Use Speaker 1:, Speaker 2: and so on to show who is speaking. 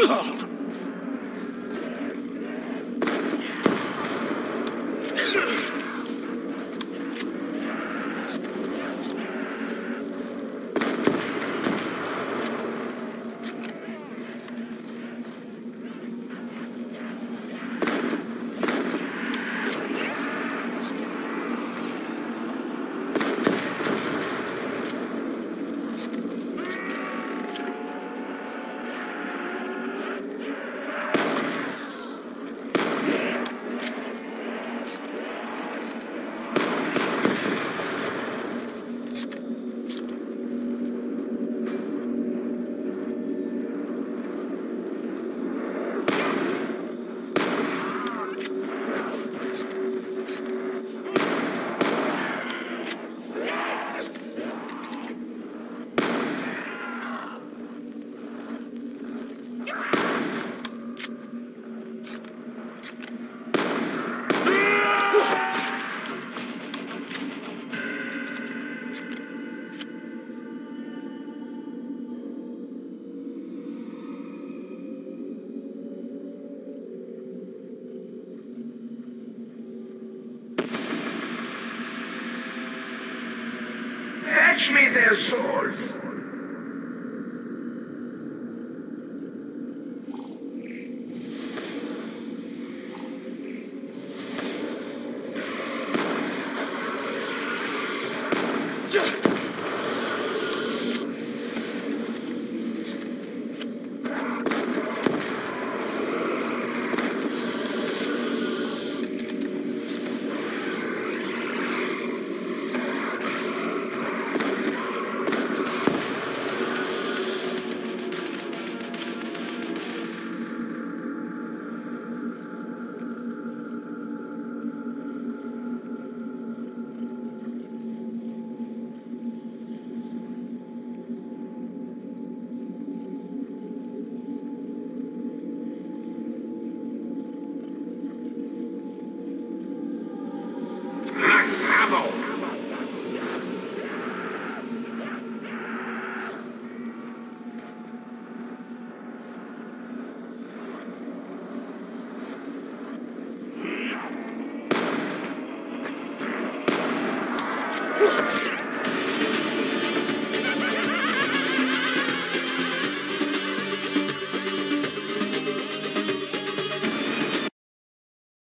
Speaker 1: Ugh!
Speaker 2: source.
Speaker 3: Thank you.